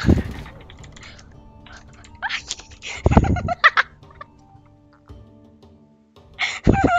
Ha ha